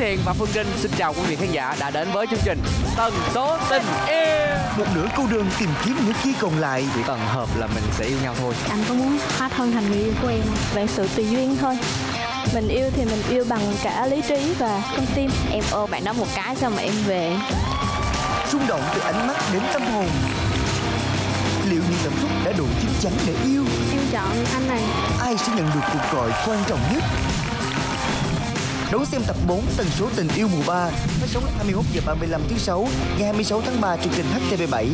Hiền và Phương Trinh. Xin chào quý vị khán giả đã đến với chương trình Tần số tình yêu. Một nửa câu đơn tìm kiếm nửa kia còn lại. Chỉ cần hợp là mình sẽ yêu nhau thôi. anh có muốn hóa thân thành người yêu của em không? Vạn sự tùy duyên thôi. Mình yêu thì mình yêu bằng cả lý trí và con tim. Em ôm bạn đó một cái xong mà em về. Xung động từ ánh mắt đến tâm hồn. Liệu những cảm xúc đã đủ chín chắn để yêu? Em chọn anh này. Ai sẽ nhận được cuộc gọi quan trọng nhất Đón xem tập 4 Tần số tình yêu mùa 3 Phát sóng 21 giờ 35 thứ 6 Ngày 26 tháng 3 trên kênh HTV7